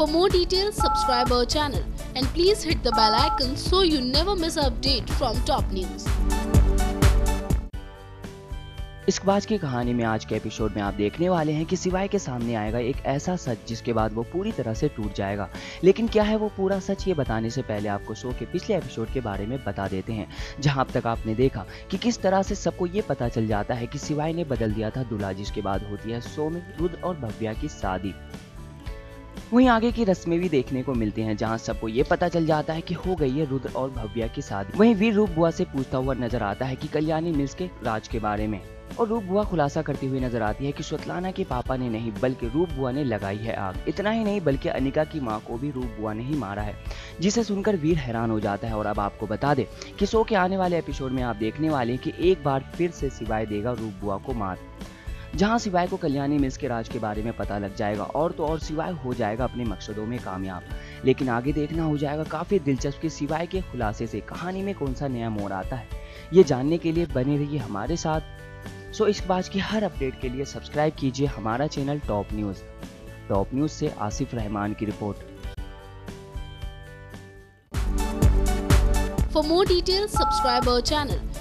For more details, subscribe our channel and please hit the bell icon so you never miss an update from top news. Ishqbaaz की कहानी में आज के episode में आप देखने वाले हैं कि सिवाय के सामने आएगा एक ऐसा सच जिसके बाद वो पूरी तरह से टूट जाएगा लेकिन क्या है वो पूरा सच ये बताने से पहले आपको शो के पिछले एपिसोड के बारे में बता देते हैं जहाँ अब तक आपने देखा कि किस तरह से सबको ये पता चल जाता है कि सिवाय ने बदल दिया था दूल्हा जिसके बाद होती है शो में रुद्र और भव्या की शादी वहीं आगे की रस्में भी देखने को मिलती हैं, जहाँ सबको ये पता चल जाता है कि हो गई है रुद्र और भव्या की शादी। वहीं वीर रूप बुआ से पूछता हुआ नज़र आता है कि कल्याणी मिल्स के राज के बारे में। और रूप बुआ खुलासा करती हुई नज़र आती है कि स्वतलाना के पापा ने नहीं, बल्कि रूप बुआ ने लगाई है आग। इतना ही नहीं, बल्कि अनिका की माँ को भी रूप बुआ ने ही मारा है, जिसे सुनकर वीर हैरान हो जाता है। और अब आपको बता दे कि शो के आने वाले एपिसोड में आप देखने वाले कि एक बार फिर से सिवाय देगा रूप बुआ को मार। जहाँ सिवाय को कल्याणी मिल्स के राज के बारे में पता लग जाएगा और तो और सिवाय हो जाएगा अपने मकसदों में कामयाब। लेकिन आगे देखना हो जाएगा काफ़ी दिलचस्प कि सिवाय के खुलासे से कहानी में कौन सा नया मोड़ आता है। ये जानने के लिए बने रहिए हमारे साथ। सो इस बात की हर अपडेट के लिए सब्सक्राइब कीजिए हमारा channel top news. Top news से आसिफ रहमान की report. For more details, subscribe our channel.